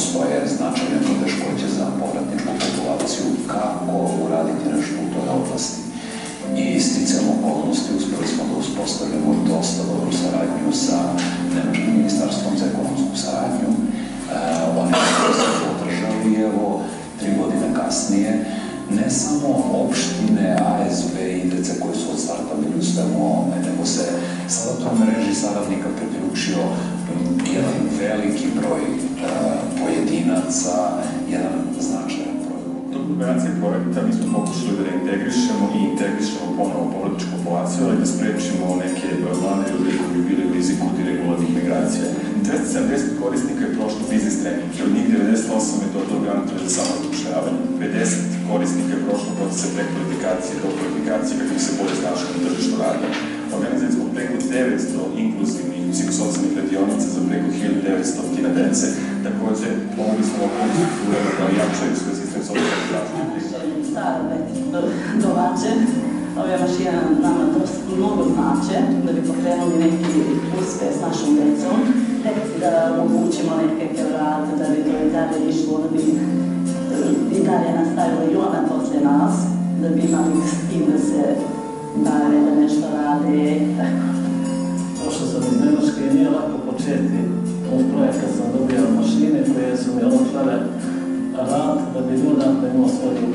postoje značajne poteškoće za povratničku populaciju kako uraditi nešto u toj oblasti. I isticam okolnosti uspeli smo da uspostavimo dosta dobru saradnju sa Nemačkim ministarstvom za ekonomsku saradnju. E, oni su podržali, evo, tri godine kasnije, ne samo opštine, ASB i DC koji su od starta bili u svemu ovome, nego se sada to mreži saradnika priključio jedan veliki broj e, pojedinaca, jedan značajan broj. Tokom operacije projekta mi smo pokušali da reintegrišemo i integrišemo ponovo porodičku populaciju, ali da sprečimo neke mlade ljudi koji bi bili u riziku od irregularnih migracija. 270 korisnika je prošlo biznis trening, od njih 98 je to organizovano za samo zapošljavanje. 50 korisnika je prošlo procese prekvalifikacije, dokvalifikacije kako se bolje snašli na tržištu rada. Organizali smo preko 900 inkluzivnih domaće, ove mašine nama dosta mnogo znače da bi pokrenuli neki uspe s našom decom, tek da omogućimo neke rad, da bi to i dalje išlo, da bi i dalje nastavila i ona posle nas, da bi imali s tim da se bave, da nešto rade, tako. Došao sam iz Nemačke i nije lako početi. Od projekta sam dobio mašine koje su mi otvore rad da bi ljudam da imao svoju